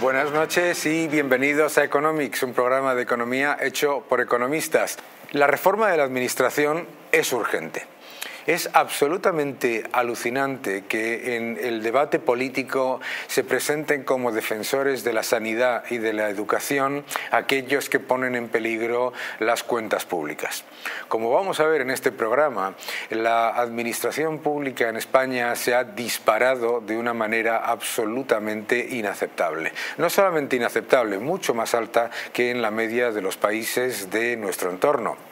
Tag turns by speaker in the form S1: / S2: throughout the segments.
S1: Buenas noches y bienvenidos a Economics, un programa de economía hecho por economistas. La reforma de la Administración es urgente. Es absolutamente alucinante que en el debate político se presenten como defensores de la sanidad y de la educación aquellos que ponen en peligro las cuentas públicas. Como vamos a ver en este programa, la administración pública en España se ha disparado de una manera absolutamente inaceptable. No solamente inaceptable, mucho más alta que en la media de los países de nuestro entorno.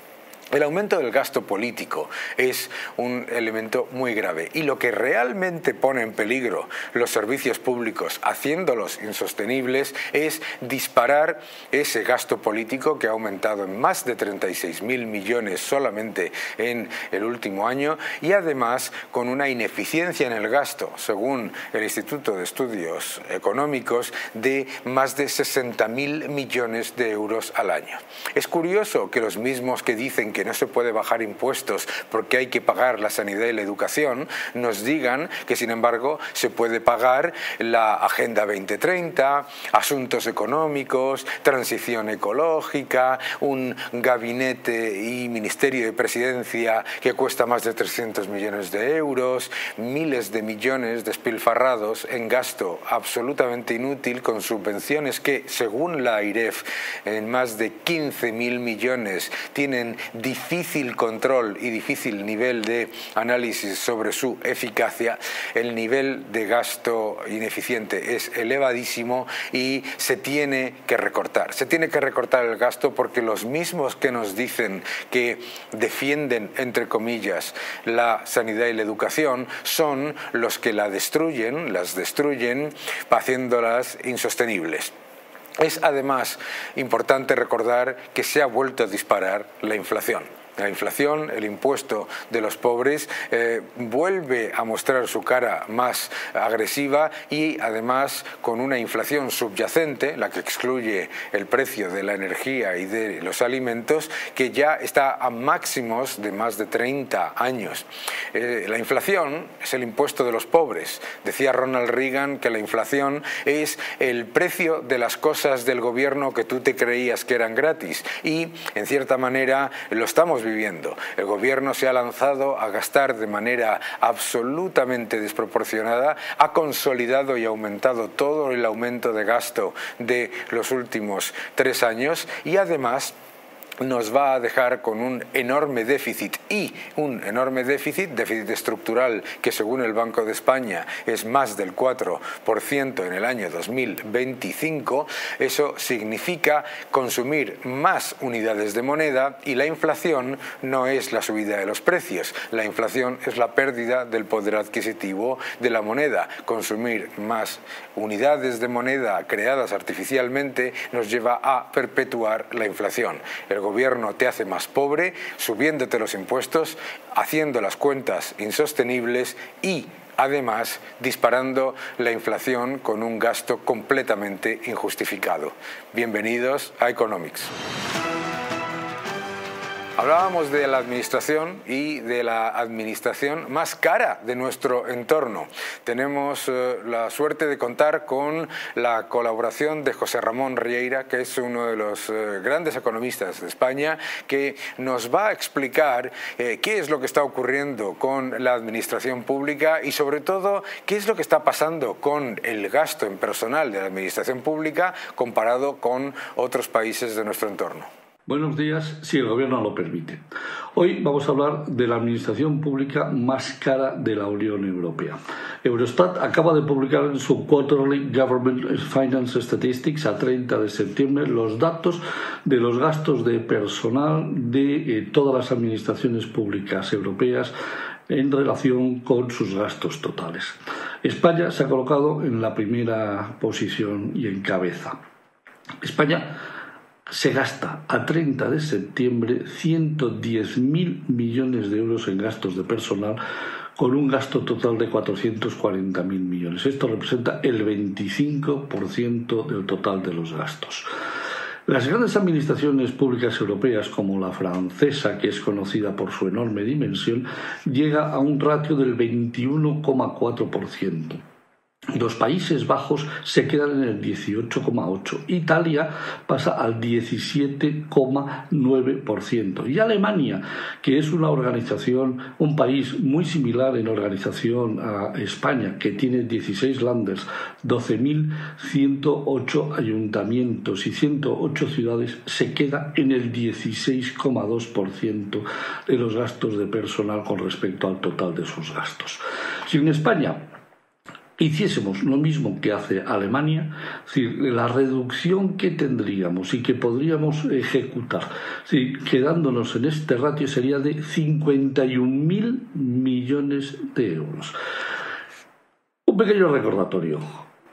S1: El aumento del gasto político es un elemento muy grave y lo que realmente pone en peligro los servicios públicos haciéndolos insostenibles es disparar ese gasto político que ha aumentado en más de 36 mil millones solamente en el último año y además con una ineficiencia en el gasto, según el Instituto de Estudios Económicos, de más de 60 mil millones de euros al año. Es curioso que los mismos que dicen que que no se puede bajar impuestos porque hay que pagar la sanidad y la educación, nos digan que sin embargo se puede pagar la Agenda 2030, asuntos económicos, transición ecológica, un gabinete y ministerio de presidencia que cuesta más de 300 millones de euros, miles de millones despilfarrados en gasto absolutamente inútil con subvenciones que, según la AIREF, en más de 15 mil millones tienen difícil control y difícil nivel de análisis sobre su eficacia, el nivel de gasto ineficiente es elevadísimo y se tiene que recortar. Se tiene que recortar el gasto porque los mismos que nos dicen que defienden, entre comillas, la sanidad y la educación son los que la destruyen, las destruyen haciéndolas insostenibles. Es además importante recordar que se ha vuelto a disparar la inflación. La inflación, el impuesto de los pobres, eh, vuelve a mostrar su cara más agresiva y además con una inflación subyacente, la que excluye el precio de la energía y de los alimentos, que ya está a máximos de más de 30 años. Eh, la inflación es el impuesto de los pobres. Decía Ronald Reagan que la inflación es el precio de las cosas del gobierno que tú te creías que eran gratis y en cierta manera lo estamos El gobierno se ha lanzado a gastar de manera absolutamente desproporcionada, ha consolidado y aumentado todo el aumento de gasto de los últimos tres años y además nos va a dejar con un enorme déficit y un enorme déficit, déficit estructural que según el Banco de España es más del 4% en el año 2025, eso significa consumir más unidades de moneda y la inflación no es la subida de los precios, la inflación es la pérdida del poder adquisitivo de la moneda. Consumir más unidades de moneda creadas artificialmente nos lleva a perpetuar la inflación gobierno te hace más pobre, subiéndote los impuestos, haciendo las cuentas insostenibles y además disparando la inflación con un gasto completamente injustificado. Bienvenidos a Economics. Hablábamos de la administración y de la administración más cara de nuestro entorno. Tenemos eh, la suerte de contar con la colaboración de José Ramón Rieira, que es uno de los eh, grandes economistas de España, que nos va a explicar eh, qué es lo que está ocurriendo con la administración pública y sobre todo qué es lo que está pasando con el gasto en personal de la administración pública comparado con otros países de nuestro entorno.
S2: Buenos días, si el gobierno lo permite. Hoy vamos a hablar de la administración pública más cara de la Unión Europea. Eurostat acaba de publicar en su Quarterly Government Finance Statistics a 30 de septiembre los datos de los gastos de personal de eh, todas las administraciones públicas europeas en relación con sus gastos totales. España se ha colocado en la primera posición y en cabeza. España se gasta a 30 de septiembre 110.000 millones de euros en gastos de personal con un gasto total de 440.000 millones. Esto representa el 25% del total de los gastos. Las grandes administraciones públicas europeas, como la francesa, que es conocida por su enorme dimensión, llega a un ratio del 21,4%. Los Países Bajos se quedan en el 18,8%. Italia pasa al 17,9%. Y Alemania, que es una organización, un país muy similar en organización a España, que tiene 16 landers, 12.108 ayuntamientos y 108 ciudades, se queda en el 16,2% de los gastos de personal con respecto al total de sus gastos. Si en España hiciésemos lo mismo que hace Alemania, la reducción que tendríamos y que podríamos ejecutar, quedándonos en este ratio sería de 51.000 millones de euros. Un pequeño recordatorio.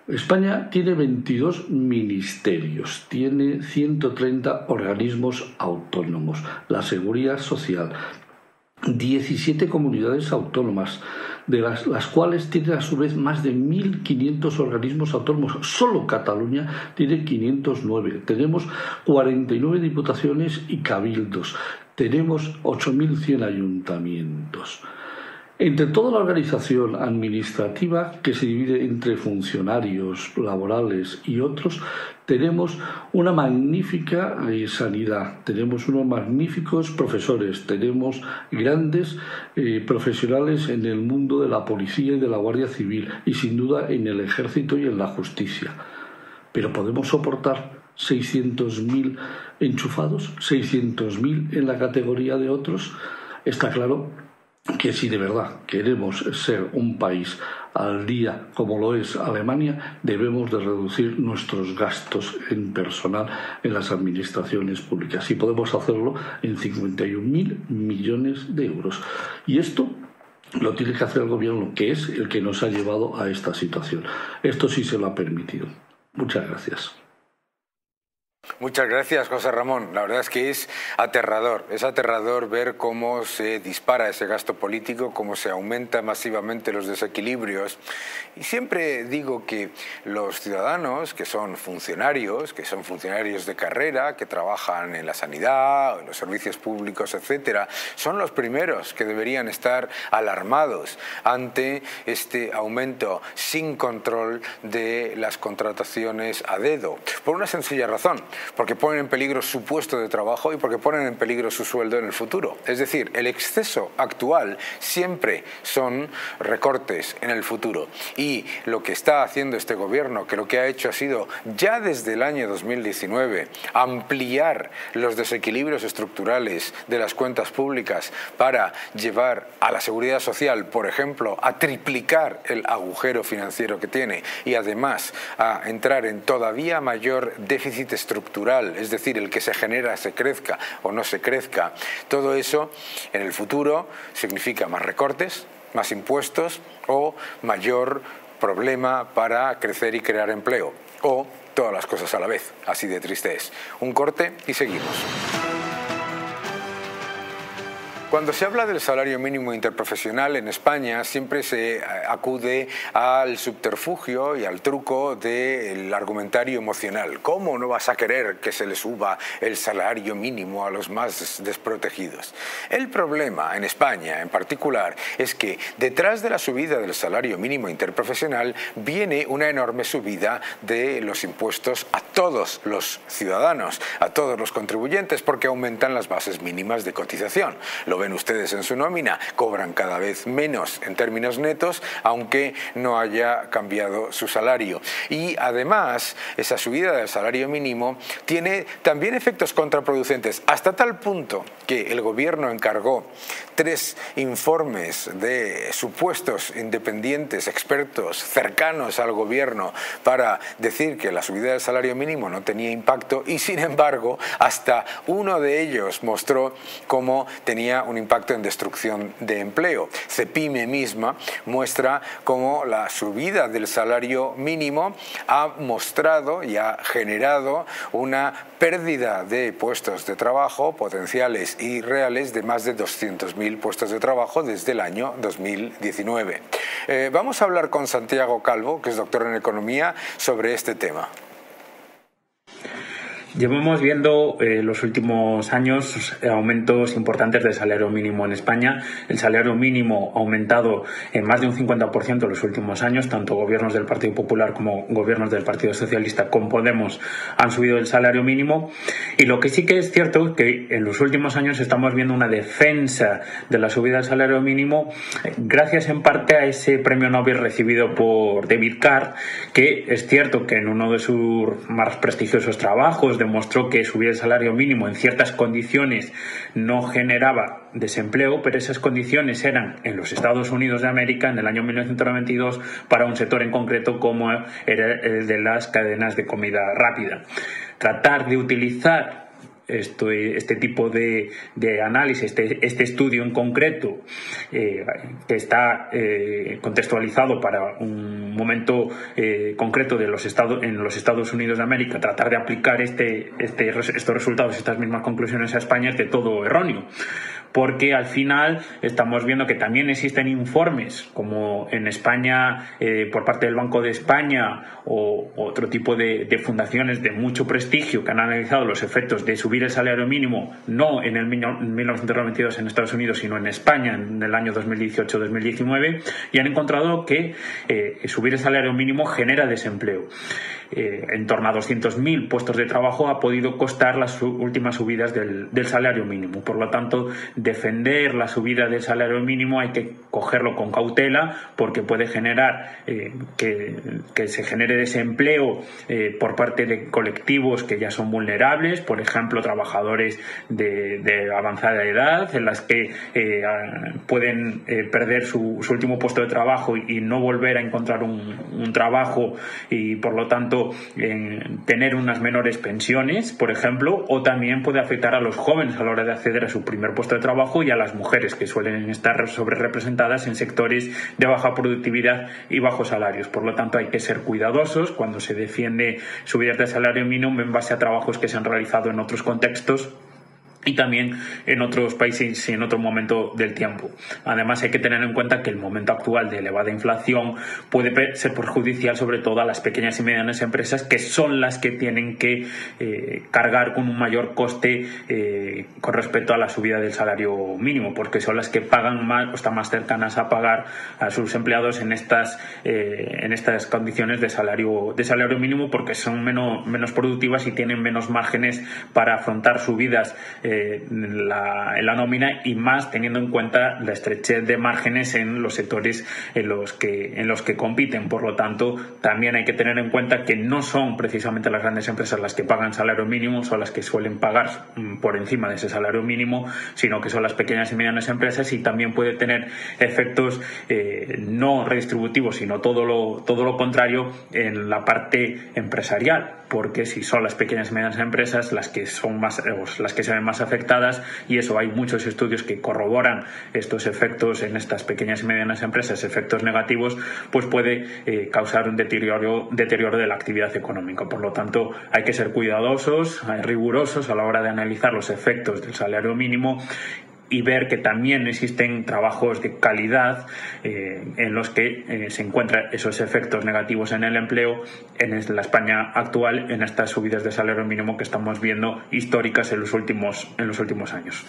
S2: España tiene 22 ministerios, tiene 130 organismos autónomos, la seguridad social, 17 comunidades autónomas, de las, las, cuales tiene a su vez más de 1.500 organismos autónomos. Solo Cataluña tiene 509. Tenemos 49 diputaciones y cabildos. Tenemos 8.100 ayuntamientos. Entre toda la organización administrativa que se divide entre funcionarios laborales y otros, tenemos una magnífica eh, sanidad, tenemos unos magníficos profesores, tenemos grandes eh, profesionales en el mundo de la policía y de la Guardia Civil y sin duda en el ejército y en la justicia. Pero podemos soportar 600.000 enchufados, 600.000 en la categoría de otros. Está claro que si de verdad queremos ser un país al día como lo es Alemania, debemos de reducir nuestros gastos en personal en las administraciones públicas y podemos hacerlo en 51.000 millones de euros. Y esto lo tiene que hacer el gobierno, que es el que nos ha llevado a esta situación. Esto sí se lo ha permitido. Muchas gracias.
S1: Muchas gracias, José Ramón. La verdad es que es aterrador. Es aterrador ver cómo se dispara ese gasto político, cómo se aumentan masivamente los desequilibrios. Y siempre digo que los ciudadanos, que son funcionarios, que son funcionarios de carrera, que trabajan en la sanidad, en los servicios públicos, etcétera, son los primeros que deberían estar alarmados ante este aumento sin control de las contrataciones a dedo. Por una sencilla razón porque ponen en peligro su puesto de trabajo y porque ponen en peligro su sueldo en el futuro. Es decir, el exceso actual siempre son recortes en el futuro. Y lo que está haciendo este gobierno, que lo que ha hecho ha sido ya desde el año 2019 ampliar los desequilibrios estructurales de las cuentas públicas para llevar a la seguridad social, por ejemplo, a triplicar el agujero financiero que tiene y además a entrar en todavía mayor déficit estructural es decir, el que se genera se crezca o no se crezca, todo eso en el futuro significa más recortes, más impuestos o mayor problema para crecer y crear empleo o todas las cosas a la vez, así de triste es. Un corte y seguimos. Cuando se habla del salario mínimo interprofesional en España, siempre se eh, acude al subterfugio y al truco del argumentario emocional. ¿Cómo no vas a querer que se le suba el salario mínimo a los más desprotegidos? El problema en España, en particular, es que detrás de la subida del salario mínimo interprofesional viene una enorme subida de los impuestos a todos los ciudadanos, a todos los contribuyentes, porque aumentan las bases mínimas de cotización. Lo ustedes en su nómina, cobran cada vez menos en términos netos, aunque no haya cambiado su salario. Y además, esa subida del salario mínimo tiene también efectos contraproducentes, hasta tal punto que el gobierno encargó tres informes de supuestos independientes, expertos cercanos al gobierno, para decir que la subida del salario mínimo no tenía impacto y sin embargo hasta uno de ellos mostró cómo tenía un impacto en destrucción de empleo. CEPIME misma muestra cómo la subida del salario mínimo ha mostrado y ha generado una pérdida de puestos de trabajo potenciales y reales de más de 200.000 puestos de trabajo desde el año 2019. Eh, vamos a hablar con Santiago Calvo, que es doctor en economía, sobre este tema.
S3: Llevamos viendo eh, los últimos años aumentos importantes del salario mínimo en España. El salario mínimo ha aumentado en más de un 50% en los últimos años. Tanto gobiernos del Partido Popular como gobiernos del Partido Socialista con Podemos han subido el salario mínimo. Y lo que sí que es cierto es que en los últimos años estamos viendo una defensa de la subida del salario mínimo gracias en parte a ese premio Nobel recibido por David Card, que es cierto que en uno de sus más prestigiosos trabajos demostró que subir el salario mínimo en ciertas condiciones no generaba desempleo, pero esas condiciones eran en los Estados Unidos de América en el año 1992 para un sector en concreto como era el de las cadenas de comida rápida. Tratar de utilizar este tipo de, análisis, este, este, estudio en concreto, eh, que está eh, contextualizado para un momento eh, concreto de los estados, en los Estados Unidos de América, tratar de aplicar este, este, estos resultados, estas mismas conclusiones a España es de todo erróneo porque al final estamos viendo que también existen informes, como en España eh, por parte del Banco de España o otro tipo de, fundaciones de mucho prestigio que han analizado los efectos de subir el salario mínimo, no en el 1992 en Estados Unidos, sino en España en el año 2018-2019, y han encontrado que eh, subir el salario mínimo genera desempleo. Eh, en torno a 200.000 puestos de trabajo ha podido costar las últimas subidas del, salario mínimo. Por lo tanto, defender la subida del salario mínimo hay que cogerlo con cautela porque puede generar eh, que, se genere desempleo eh, por parte de colectivos que ya son vulnerables, por ejemplo, trabajadores de, avanzada edad, en las que pueden perder su, último puesto de trabajo y, no volver a encontrar un trabajo y, por lo tanto, en tener unas menores pensiones, por ejemplo, o también puede afectar a los jóvenes a la hora de acceder a su primer puesto de trabajo y a las mujeres que suelen estar sobre representadas en sectores de baja productividad y bajos salarios. Por lo tanto, hay que ser cuidadosos cuando se defiende subidas de salario mínimo en base a trabajos que se han realizado en otros contextos y también en otros países y en otro momento del tiempo. Además, hay que tener en cuenta que el momento actual de elevada inflación puede ser perjudicial sobre todo a las pequeñas y medianas empresas, que son las que tienen que eh, cargar con un mayor coste eh, con respecto a la subida del salario mínimo, porque son las que pagan más o están más cercanas a pagar a sus empleados en estas, eh, en estas condiciones de salario, de salario mínimo, porque son menos, menos productivas y tienen menos márgenes para afrontar subidas en la, nómina y más teniendo en cuenta la estrechez de márgenes en los sectores en los que en los que compiten. Por lo tanto, también hay que tener en cuenta que no son precisamente las grandes empresas las que pagan salario mínimo, son las que suelen pagar mm, por encima de ese salario mínimo, sino que son las pequeñas y medianas empresas y también puede tener efectos eh, no redistributivos, sino todo lo, todo lo contrario en la parte empresarial porque si son las pequeñas y medianas empresas las que son más las que se ven más afectadas y eso hay muchos estudios que corroboran estos efectos en estas pequeñas y medianas empresas efectos negativos pues puede eh, causar un deterioro deterioro de la actividad económica. Por lo tanto hay que ser cuidadosos rigurosos a la hora de analizar los efectos del salario mínimo y ver que también existen trabajos de calidad eh, en los que eh, se encuentran esos efectos negativos en el empleo en la España actual en estas subidas de salario mínimo que estamos viendo históricas en los últimos en los últimos años.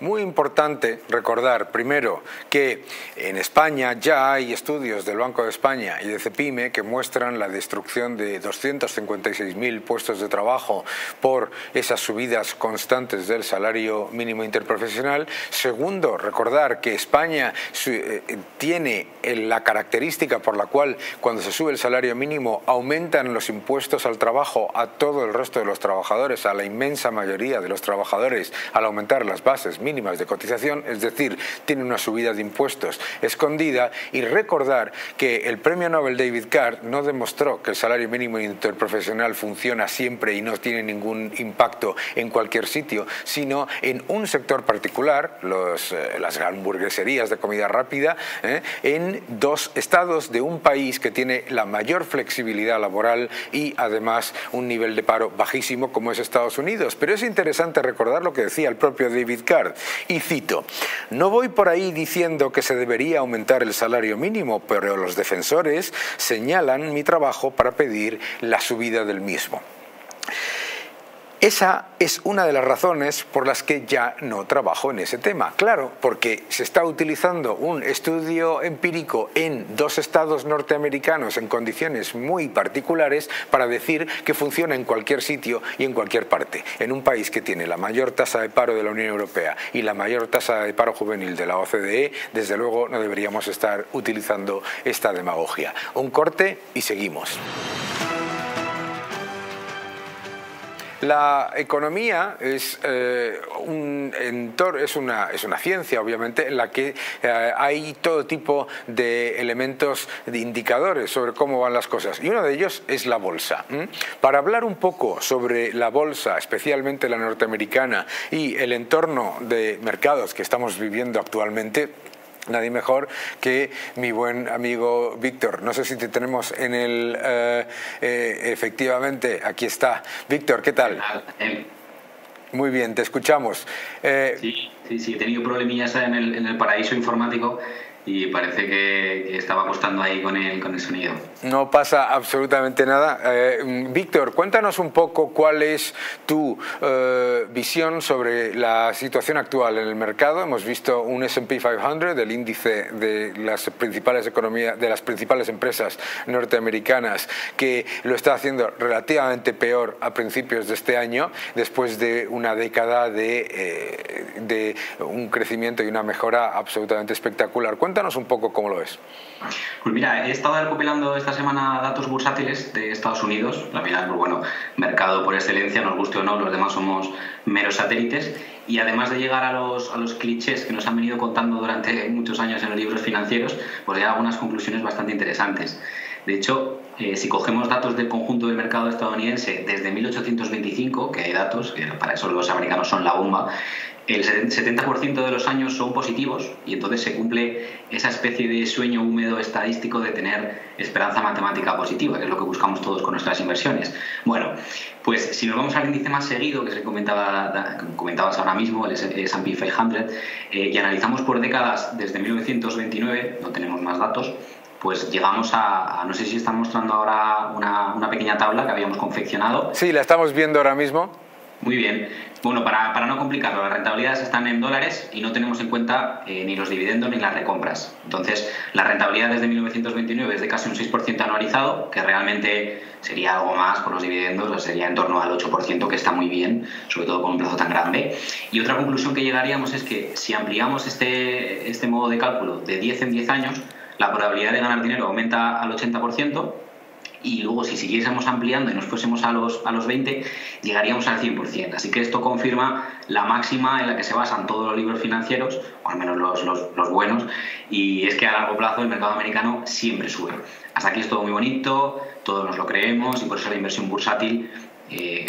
S1: Muy importante recordar, primero, que en España ya hay estudios del Banco de España y de CEPIME que muestran la destrucción de 256.000 puestos de trabajo por esas subidas constantes del salario mínimo interprofesional. Segundo, recordar que España eh, tiene la característica por la cual cuando se sube el salario mínimo aumentan los impuestos al trabajo a todo el resto de los trabajadores, a la inmensa mayoría de los trabajadores, al aumentar las bases mínimas de cotización, es decir, tiene una subida de impuestos escondida y recordar que el premio Nobel David Card no demostró que el salario mínimo interprofesional funciona siempre y no tiene ningún impacto en cualquier sitio, sino en un sector particular, los, eh, las hamburgueserías de comida rápida, eh, en dos estados de un país que tiene la mayor flexibilidad laboral y además un nivel de paro bajísimo como es Estados Unidos. Pero es interesante recordar lo que decía el propio David Card. Y cito, no voy por ahí diciendo que se debería aumentar el salario mínimo, pero los defensores señalan mi trabajo para pedir la subida del mismo. Esa es una de las razones por las que ya no trabajo en ese tema. Claro, porque se está utilizando un estudio empírico en dos estados norteamericanos en condiciones muy particulares para decir que funciona en cualquier sitio y en cualquier parte. En un país que tiene la mayor tasa de paro de la Unión Europea y la mayor tasa de paro juvenil de la OCDE, desde luego no deberíamos estar utilizando esta demagogia. Un corte y seguimos. La economía es, eh, un es, una, es una ciencia, obviamente, en la que eh, hay todo tipo de elementos, de indicadores sobre cómo van las cosas. Y uno de ellos es la bolsa. Para hablar un poco sobre la bolsa, especialmente la norteamericana, y el entorno de mercados que estamos viviendo actualmente, Nadie mejor que mi buen amigo Víctor. No sé si te tenemos en el... Eh, eh, efectivamente, aquí está. Víctor, ¿qué tal? Muy bien, te escuchamos.
S4: Eh, sí, sí, sí, he tenido problemillas en el, en el paraíso informático y parece que, estaba costando ahí con el, con el sonido.
S1: No pasa absolutamente nada. Eh, Víctor, cuéntanos un poco cuál es tu eh, visión sobre la situación actual en el mercado. Hemos visto un S&P 500, el índice de las principales economías, de las principales empresas norteamericanas, que lo está haciendo relativamente peor a principios de este año, después de una década de, eh, un crecimiento y una mejora absolutamente espectacular. Cuéntanos un poco cómo lo es.
S4: Pues mira, he estado recopilando esta semana datos bursátiles de Estados Unidos. La final, pues bueno, mercado por excelencia, nos guste o no, los demás somos meros satélites. Y además de llegar a los, a los clichés que nos han venido contando durante muchos años en los libros financieros, pues hay algunas conclusiones bastante interesantes. De hecho, eh, si cogemos datos del conjunto del mercado estadounidense desde 1825, que hay datos, que para eso los americanos son la bomba, el 70% de los años son positivos y entonces se cumple esa especie de sueño húmedo estadístico de tener esperanza matemática positiva, que es lo que buscamos todos con nuestras inversiones. Bueno, pues si nos vamos al índice más seguido, que se comentaba, comentabas ahora mismo, el S&P 500, eh, y analizamos por décadas desde 1929, no tenemos más datos, pues llegamos a, no sé si están mostrando ahora una, una pequeña tabla que habíamos confeccionado.
S1: Sí, la estamos viendo ahora mismo.
S4: Muy bien. Bueno, para, para, no complicarlo, las rentabilidades están en dólares y no tenemos en cuenta eh, ni los dividendos ni las recompras. Entonces, la rentabilidad desde 1929 es de casi un 6% anualizado, que realmente sería algo más por los dividendos, o sería en torno al 8%, que está muy bien, sobre todo con un plazo tan grande. Y otra conclusión que llegaríamos es que si ampliamos este, este modo de cálculo de 10 en 10 años, la probabilidad de ganar dinero aumenta al 80%, y luego si siguiésemos ampliando y nos fuésemos a los, a los 20, llegaríamos al 100%. Así que esto confirma la máxima en la que se basan todos los libros financieros, o al menos los, los, los buenos, y es que a largo plazo el mercado americano siempre sube. Hasta aquí es todo muy bonito, todos nos lo creemos y por eso la inversión bursátil eh,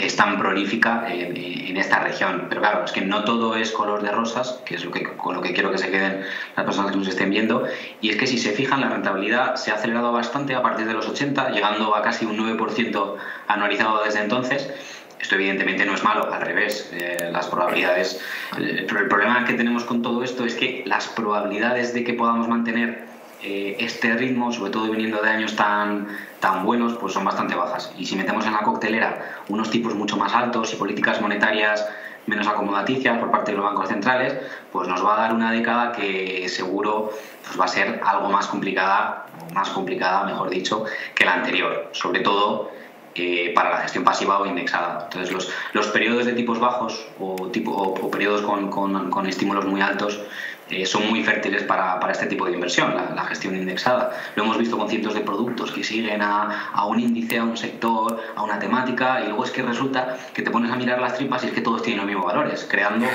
S4: es tan prolífica en, esta región. Pero claro, es que no todo es color de rosas, que es lo que, con lo que quiero que se queden las personas que nos estén viendo. Y es que si se fijan, la rentabilidad se ha acelerado bastante a partir de los 80, llegando a casi un 9% anualizado desde entonces. Esto evidentemente no es malo, al revés, eh, las probabilidades... el problema que tenemos con todo esto es que las probabilidades de que podamos mantener eh, este ritmo, sobre todo viniendo de años tan, tan buenos, pues son bastante bajas. Y si metemos en la coctelera unos tipos mucho más altos y políticas monetarias menos acomodaticias por parte de los bancos centrales, pues nos va a dar una década que seguro pues va a ser algo más complicada, más complicada, mejor dicho, que la anterior. Sobre todo eh, para la gestión pasiva o indexada. Entonces, los, los periodos de tipos bajos o, tipo, o, periodos con, con, con, estímulos muy altos eh, son muy fértiles para, para, este tipo de inversión, la, gestión indexada. Lo hemos visto con cientos de productos que siguen a, a, un índice, a un sector, a una temática, y luego es que resulta que te pones a mirar las tripas y es que todos tienen los mismos valores, creando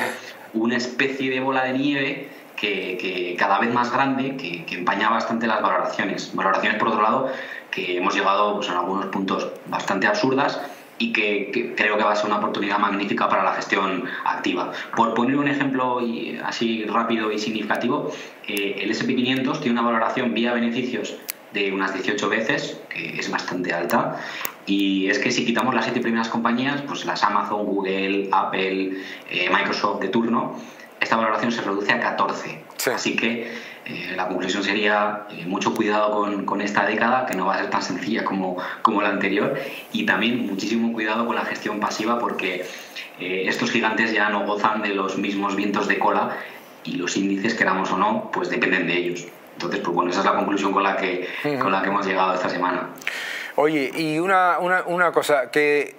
S4: una especie de bola de nieve que, que, cada vez más grande, que, que, empaña bastante las valoraciones. Valoraciones, por otro lado, que hemos llegado pues, en algunos puntos bastante absurdas y que, creo que va a ser una oportunidad magnífica para la gestión activa. Por poner un ejemplo así rápido y significativo, eh, el SP500 tiene una valoración vía beneficios de unas 18 veces, que es bastante alta, y es que si quitamos las siete primeras compañías, pues las Amazon, Google, Apple, eh, Microsoft de turno, esta valoración se reduce a 14. Así que eh, la conclusión sería eh, mucho cuidado con, con, esta década, que no va a ser tan sencilla como, como la anterior, y también muchísimo cuidado con la gestión pasiva, porque eh, estos gigantes ya no gozan de los mismos vientos de cola y los índices, queramos o no, pues dependen de ellos. Entonces, pues bueno, esa es la conclusión con la que, con la que hemos llegado esta semana.
S1: Oye, y una, una, una cosa que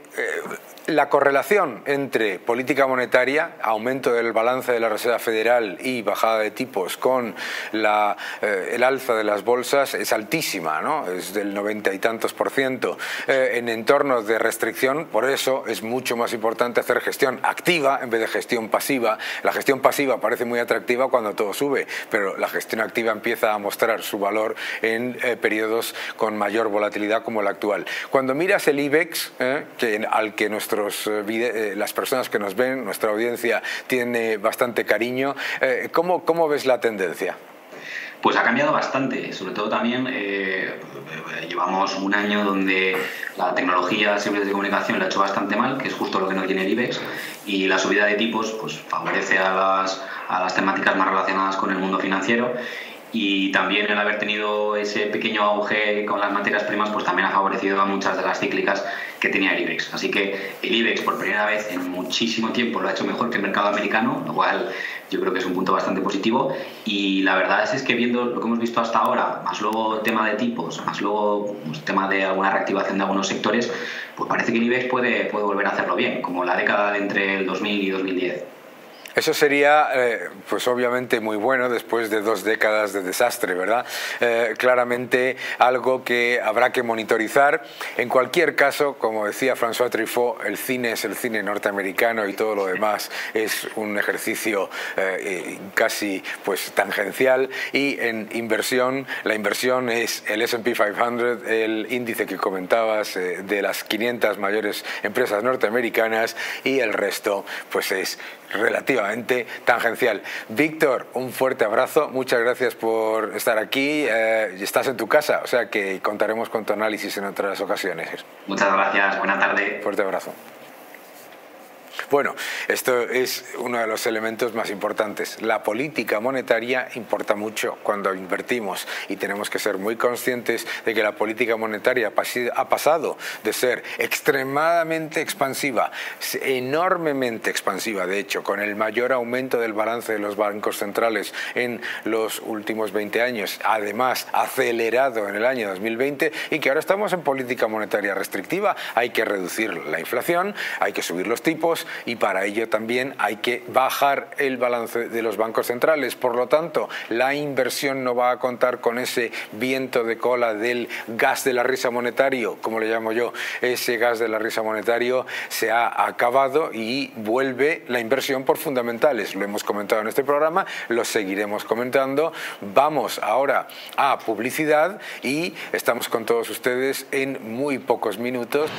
S1: la correlación entre política monetaria, aumento del balance de la Reserva Federal y bajada de tipos con eh, el alza de las bolsas es altísima, ¿no? es del noventa y tantos por ciento. Eh, en entornos de restricción, por eso es mucho más importante hacer gestión activa en vez de gestión pasiva. La gestión pasiva parece muy atractiva cuando todo sube, pero la gestión activa empieza a mostrar su valor en eh, periodos con mayor volatilidad como el actual. Cuando miras el IBEX, que, al que nuestro eh, eh, las personas que nos ven, nuestra audiencia tiene bastante cariño. Eh, ¿cómo, ¿Cómo ves la tendencia?
S4: Pues ha cambiado bastante, sobre todo también llevamos un año donde la tecnología siempre de comunicación la ha hecho bastante mal, que es justo lo que no tiene el IBEX, y la subida de tipos pues favorece a las, a las temáticas más relacionadas con el mundo financiero y también el haber tenido ese pequeño auge con las materias primas pues también ha favorecido a muchas de las cíclicas que tenía el IBEX. Así que el IBEX por primera vez en muchísimo tiempo lo ha hecho mejor que el mercado americano, lo cual yo creo que es un punto bastante positivo y la verdad es, que viendo lo que hemos visto hasta ahora, más luego tema de tipos, más luego pues, tema de alguna reactivación de algunos sectores, pues parece que el IBEX puede, puede volver a hacerlo bien, como la década de entre el 2000 y 2010.
S1: Eso sería, eh, pues obviamente muy bueno después de dos décadas de desastre, ¿verdad? Eh, claramente algo que habrá que monitorizar. En cualquier caso, como decía François Truffaut, el cine es el cine norteamericano y todo lo demás es un ejercicio eh, casi pues tangencial. Y en inversión, la inversión es el S&P 500, el índice que comentabas de las 500 mayores empresas norteamericanas y el resto, pues es relativamente tangencial. Víctor, un fuerte abrazo, muchas gracias por estar aquí. Eh, estás en tu casa, o sea que contaremos con tu análisis en otras ocasiones.
S4: Muchas gracias, buena tarde.
S1: Fuerte abrazo. Bueno, esto es uno de los elementos más importantes. La política monetaria importa mucho cuando invertimos y tenemos que ser muy conscientes de que la política monetaria ha pasado de ser extremadamente expansiva, enormemente expansiva, de hecho, con el mayor aumento del balance de los bancos centrales en los últimos 20 años, además acelerado en el año 2020 y que ahora estamos en política monetaria restrictiva. Hay que reducir la inflación, hay que subir los tipos y para ello también hay que bajar el balance de los bancos centrales. Por lo tanto, la inversión no va a contar con ese viento de cola del gas de la risa monetario, como le llamo yo. Ese gas de la risa monetario se ha acabado y vuelve la inversión por fundamentales. Lo hemos comentado en este programa, lo seguiremos comentando. Vamos ahora a publicidad y estamos con todos ustedes en muy pocos minutos.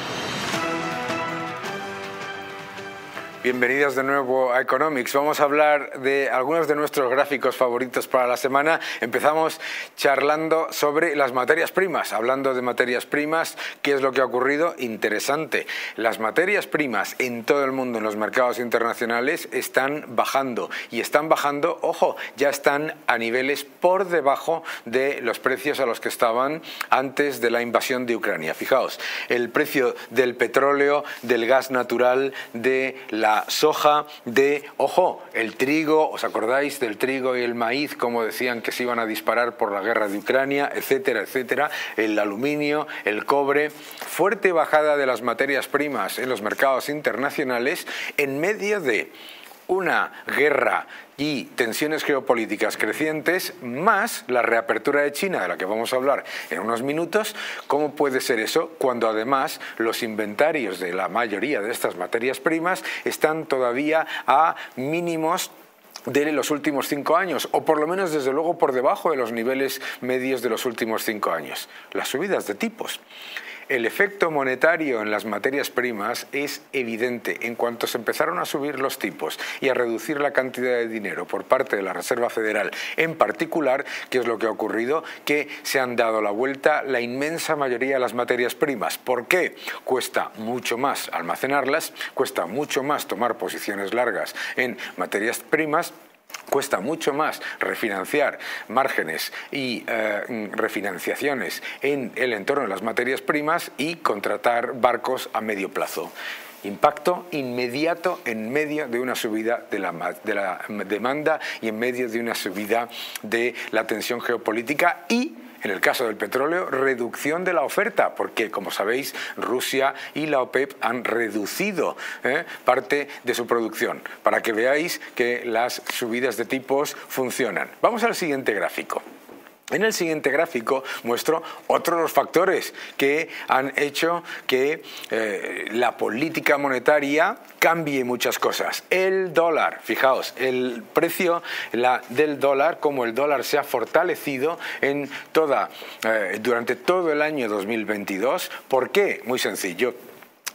S1: Bienvenidos de nuevo a Economics. Vamos a hablar de algunos de nuestros gráficos favoritos para la semana. Empezamos charlando sobre las materias primas. Hablando de materias primas, ¿qué es lo que ha ocurrido? Interesante. Las materias primas en todo el mundo, en los mercados internacionales, están bajando. Y están bajando, ojo, ya están a niveles por debajo de los precios a los que estaban antes de la invasión de Ucrania. Fijaos, el precio del petróleo, del gas natural, de la soja, de, ojo, el trigo, ¿os acordáis del trigo y el maíz, como decían que se iban a disparar por la guerra de Ucrania, etcétera, etcétera, el aluminio, el cobre, fuerte bajada de las materias primas en los mercados internacionales en medio de una guerra y tensiones geopolíticas crecientes, más la reapertura de China, de la que vamos a hablar en unos minutos, ¿cómo puede ser eso cuando además los inventarios de la mayoría de estas materias primas están todavía a mínimos de los últimos cinco años, o por lo menos desde luego por debajo de los niveles medios de los últimos cinco años. Las subidas de tipos. El efecto monetario en las materias primas es evidente. En cuanto se empezaron a subir los tipos y a reducir la cantidad de dinero por parte de la Reserva Federal en particular, ¿qué es lo que ha ocurrido? Que se han dado la vuelta la inmensa mayoría de las materias primas. ¿Por qué? Cuesta mucho más almacenarlas, cuesta mucho más tomar posiciones largas en materias primas cuesta mucho más refinanciar márgenes y eh, refinanciaciones en el entorno de las materias primas y contratar barcos a medio plazo. Impacto inmediato en medio de una subida la, de la demanda y en medio de una subida de la tensión geopolítica y en el caso del petróleo, reducción de la oferta, porque como sabéis, Rusia y la OPEP han reducido ¿eh? parte de su producción, para que veáis que las subidas de tipos funcionan. Vamos al siguiente gráfico. En el siguiente gráfico muestro otros factores que han hecho que eh, la política monetaria cambie muchas cosas. El dólar, fijaos, el precio del dólar, como el dólar se ha fortalecido en toda, eh, durante todo el año 2022. ¿Por qué? Muy sencillo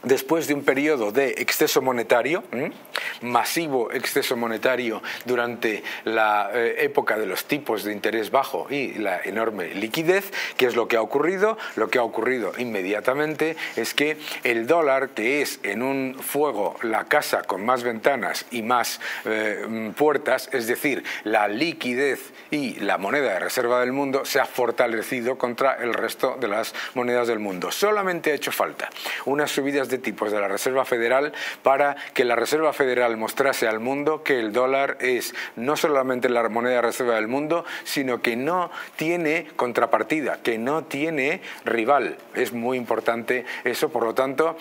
S1: después de un periodo de exceso monetario, masivo exceso monetario durante la eh, época de los tipos de interés bajo y la enorme liquidez, ¿qué es lo que ha ocurrido? Lo que ha ocurrido inmediatamente es que el dólar, que es en un fuego la casa con más ventanas y más eh, puertas, es decir, la liquidez y la moneda de reserva del mundo, se ha fortalecido contra el resto de las monedas del mundo. Solamente ha hecho falta unas subidas de tipos de la Reserva Federal para que la Reserva Federal mostrase al mundo que el dólar es no solamente la moneda reserva del mundo, sino que no tiene contrapartida, que no tiene rival. Es muy importante eso, por lo tanto,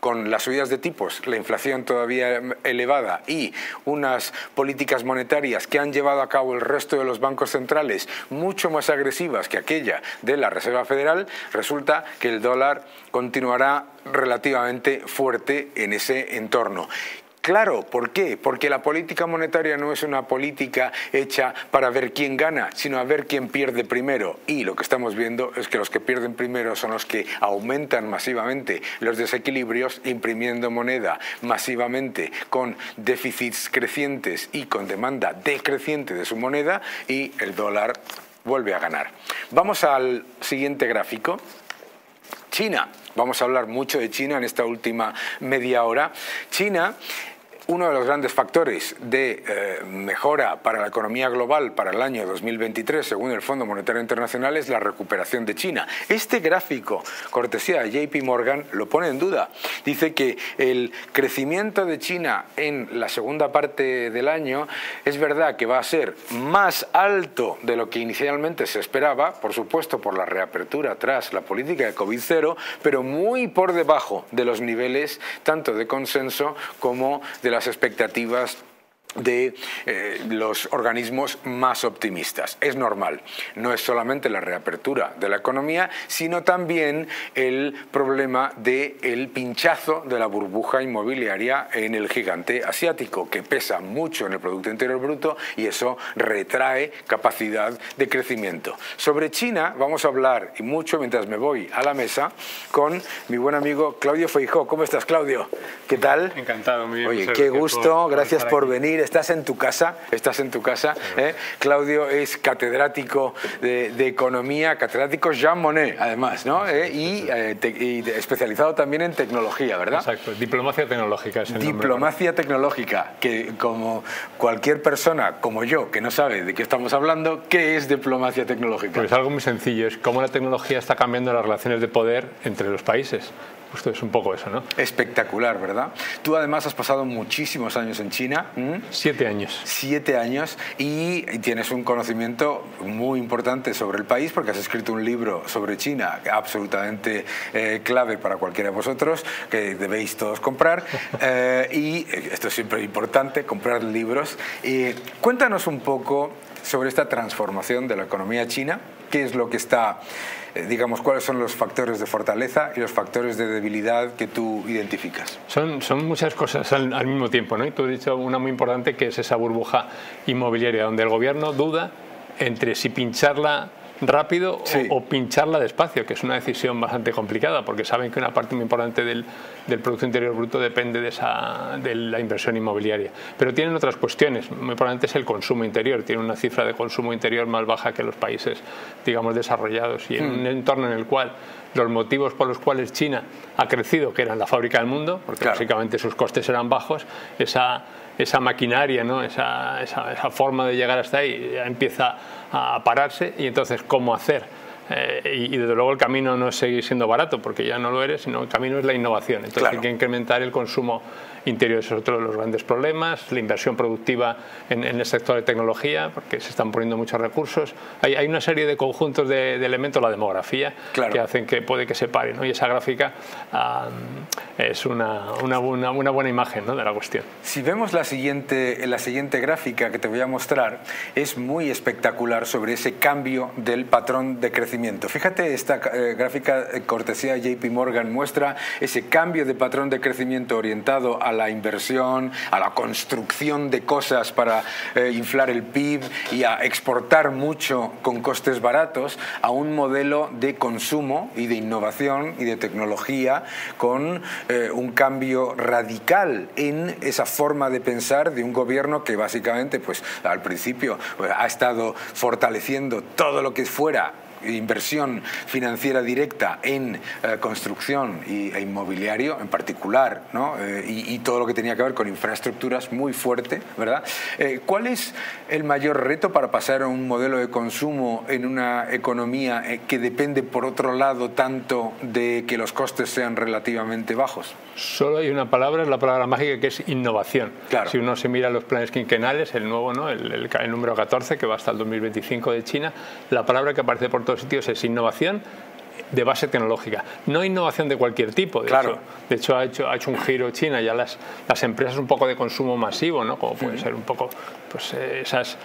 S1: con las subidas de tipos, la inflación todavía elevada y unas políticas monetarias que han llevado a cabo el resto de los bancos centrales mucho más agresivas que aquella de la Reserva Federal, resulta que el dólar continuará relativamente fuerte en ese entorno. Claro, ¿por qué? Porque la política monetaria no es una política hecha para ver quién gana, sino a ver quién pierde primero. Y lo que estamos viendo es que los que pierden primero son los que aumentan masivamente los desequilibrios imprimiendo moneda masivamente con déficits crecientes y con demanda decreciente de su moneda y el dólar vuelve a ganar. Vamos al siguiente gráfico. China. Vamos a hablar mucho de China en esta última media hora. China uno de los grandes factores de eh, mejora para la economía global para el año 2023, según el Fondo Monetario Internacional, es la recuperación de China. Este gráfico, cortesía de JP Morgan, lo pone en duda. Dice que el crecimiento de China en la segunda parte del año es verdad que va a ser más alto de lo que inicialmente se esperaba, por supuesto por la reapertura tras la política de COVID-0, pero muy por debajo de los niveles tanto de consenso como de la expectativas de eh, los organismos más optimistas. Es normal, no es solamente la reapertura de la economía, sino también el problema del el pinchazo de la burbuja inmobiliaria en el gigante asiático, que pesa mucho en el Producto Interior Bruto y eso retrae capacidad de crecimiento. Sobre China vamos a hablar, y mucho mientras me voy a la mesa, con mi buen amigo Claudio Feijó. ¿Cómo estás, Claudio? ¿Qué tal?
S5: Encantado, muy bien.
S1: Oye, qué gusto, gracias por venir estás en tu casa, estás en tu casa. ¿eh? Claudio es catedrático de, economía, catedrático Jean Monnet, además, ¿no? ¿Eh? Eh, y, especializado también en tecnología, ¿verdad?
S5: Exacto, diplomacia tecnológica es el
S1: Diplomacia tecnológica, que como cualquier persona como yo que no sabe de qué estamos hablando, ¿qué es diplomacia tecnológica?
S5: Pues algo muy sencillo, es cómo la tecnología está cambiando las relaciones de poder entre los países. Esto es un poco eso, ¿no?
S1: Espectacular, ¿verdad? Tú además has pasado muchísimos años en China.
S5: Siete años.
S1: Siete años y tienes un conocimiento muy importante sobre el país porque has escrito un libro sobre China absolutamente eh, clave para cualquiera de vosotros que debéis todos comprar. Eh, y esto es siempre importante, comprar libros. Y cuéntanos un poco sobre esta transformación de la economía china, qué es lo que está eh, digamos, cuáles son los factores de fortaleza y los factores de debilidad que tú identificas.
S5: Son, son muchas cosas al, mismo tiempo, ¿no? Y tú has dicho una muy importante que es esa burbuja inmobiliaria, donde el gobierno duda entre si pincharla rápido o, pincharla despacio, que es una decisión bastante complicada, porque saben que una parte muy importante del, del Producto Interior Bruto depende de, esa, de la inversión inmobiliaria. Pero tienen otras cuestiones. Muy importante es el consumo interior. Tienen una cifra de consumo interior más baja que los países, digamos, desarrollados. Y en un hmm. entorno en el cual los motivos por los cuales China ha crecido, que era la fábrica del mundo, porque básicamente sus costes eran bajos, esa esa maquinaria, ¿no? esa, esa, esa forma de llegar hasta ahí ya empieza a pararse y entonces cómo hacer eh, y, desde luego el camino no es seguir siendo barato, porque ya no lo eres, sino el camino es la innovación. Entonces hay que incrementar el consumo interior, es otro de los grandes problemas, la inversión productiva en, el sector de tecnología, porque se están poniendo muchos recursos. Hay, hay una serie de conjuntos de, elementos, la demografía, que hacen que puede que se pare. ¿no? Y esa gráfica es una, una, una, buena imagen ¿no? de la cuestión.
S1: Si vemos la siguiente, la siguiente gráfica que te voy a mostrar, es muy espectacular sobre ese cambio del patrón de crecimiento Fíjate, esta eh, gráfica eh, cortesía de JP Morgan muestra ese cambio de patrón de crecimiento orientado a la inversión, a la construcción de cosas para eh, inflar el PIB y a exportar mucho con costes baratos, a un modelo de consumo y de innovación y de tecnología con un cambio radical en esa forma de pensar de un gobierno que básicamente, pues al principio, pues, ha estado fortaleciendo todo lo que fuera inversión financiera directa en eh, construcción y, e inmobiliario en particular, ¿no? Eh, y, todo lo que tenía que ver con infraestructuras muy fuerte, ¿verdad? Eh, ¿Cuál es el mayor reto para pasar a un modelo de consumo en una economía que depende, por otro lado, tanto de que los costes sean relativamente bajos?
S5: Solo hay una palabra, es la palabra mágica, que es innovación. Si uno se mira los planes quinquenales, el nuevo, ¿no? el, el número 14, que va hasta el 2025 de China, la palabra que aparece por todos sitios es innovación de base tecnológica, no innovación de cualquier tipo. De
S1: claro.
S5: hecho, de hecho ha, hecho, ha hecho un giro China, ya las, las empresas un poco de consumo masivo, ¿no? como puede ser un poco pues, eh, esas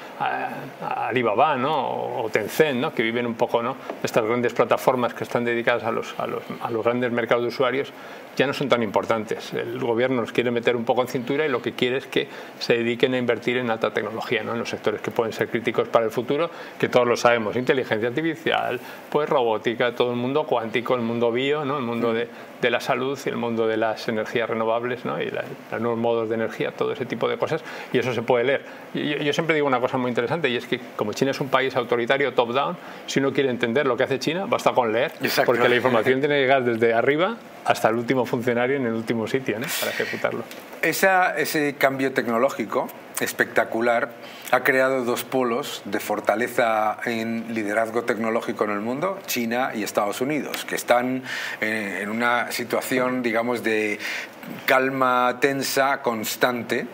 S5: Alibaba ¿no? o Tencent, ¿no? que viven un poco ¿no? estas grandes plataformas que están dedicadas a los, a los, a los grandes mercados de usuarios, ya no son tan importantes. El gobierno los quiere meter un poco en cintura y lo que quiere es que se dediquen a invertir en alta tecnología, ¿no? en los sectores que pueden ser críticos para el futuro, que todos lo sabemos, inteligencia artificial, pues robótica, todo el mundo cuántico, el mundo bio, ¿no? el mundo de, de la salud y el mundo de las energías renovables ¿no? y los nuevos modos de energía, todo ese tipo de cosas, y eso se puede leer. Yo, yo siempre digo una cosa muy interesante y es que como China es un país autoritario top-down, si uno quiere entender lo que hace China, basta con leer, porque la información tiene que llegar desde arriba hasta el último funcionario en el último sitio ¿no? para ejecutarlo.
S1: Esa, ese cambio tecnológico espectacular ha creado dos polos de fortaleza en liderazgo tecnológico en el mundo, China y Estados Unidos, que están en una situación, digamos, de calma tensa constante.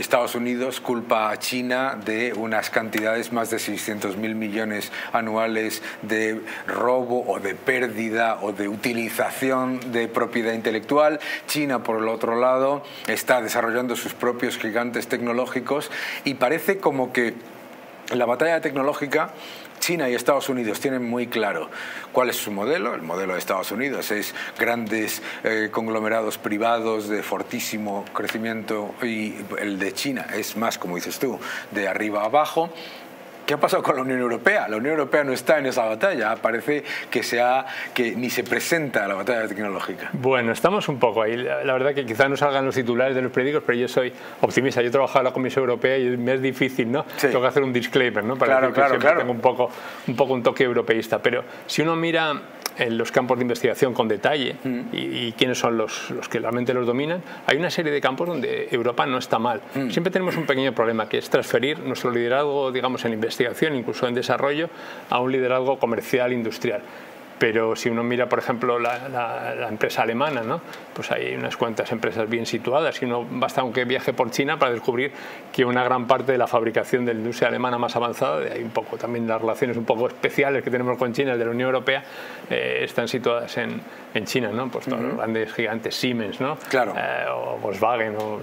S1: Estados Unidos culpa a China de unas cantidades más de 600 mil millones anuales de robo o de pérdida o de utilización de propiedad intelectual. China, por el otro lado, está desarrollando sus propios gigantes tecnológicos y parece como que la batalla tecnológica China y Estados Unidos tienen muy claro cuál es su modelo. El modelo de Estados Unidos es grandes eh, conglomerados privados de fortísimo crecimiento y el de China es más, como dices tú, de arriba a abajo. ¿Qué ha pasado con la Unión Europea? La Unión Europea no está en esa batalla, parece que, que ni se presenta a la batalla tecnológica.
S5: Bueno, estamos un poco ahí. La verdad que quizás no salgan los titulares de los periódicos, pero yo soy optimista. Yo he trabajado en la Comisión Europea y me es difícil, ¿no? Tengo que hacer un disclaimer, ¿no?
S1: Para claro, claro, claro.
S5: tengo un poco, un poco un toque europeísta. Pero si uno mira en los campos de investigación con detalle mm. y, quiénes son los, los, que realmente los dominan, hay una serie de campos donde Europa no está mal. Mm. Siempre tenemos un pequeño problema, que es transferir nuestro liderazgo, digamos, en investigación, incluso en desarrollo, a un liderazgo comercial industrial pero si uno mira, por ejemplo, la, empresa alemana, ¿no? pues hay unas cuantas empresas bien situadas y uno basta aunque viaje por China para descubrir que una gran parte de la fabricación de la industria alemana más avanzada, de ahí un poco también las relaciones un poco especiales que tenemos con China, de la Unión Europea, eh, están situadas en, en China, ¿no? Pues todos los grandes gigantes Siemens, ¿no?
S1: Claro.
S5: Eh, o Volkswagen, o,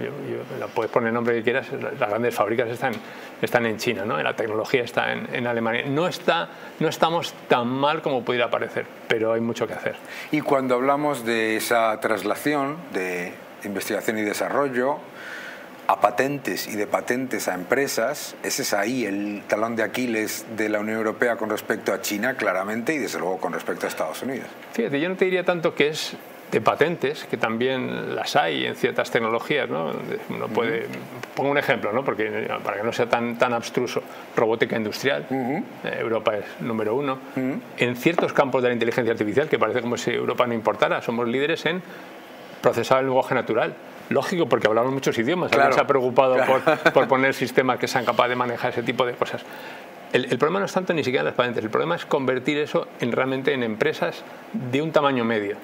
S5: puedes poner el nombre que quieras, las grandes fábricas están, están en China, ¿no? La tecnología está en, en Alemania. No, está, no estamos tan mal como pudiera parecer, pero hay mucho que hacer.
S1: Y cuando hablamos de esa traslación de investigación y desarrollo, a patentes y de patentes a empresas, ese es ahí el talón de Aquiles de la Unión Europea con respecto a China, claramente, y desde luego con respecto a Estados Unidos.
S5: Fíjate, yo no te diría tanto que es de patentes, que también las hay en ciertas tecnologías, ¿no? Uno puede, pongo un ejemplo, ¿no? Porque para que no sea tan, tan abstruso, robótica industrial, eh, Europa es número uno. En ciertos campos de la inteligencia artificial, que parece como si Europa no importara, somos líderes en procesar el lenguaje natural lógico porque hablamos muchos idiomas, claro, se ha preocupado por, por, poner sistemas que sean capaces de manejar ese tipo de cosas. El, problema no es tanto ni siquiera las patentes, el problema es convertir eso en realmente en empresas de un tamaño medio.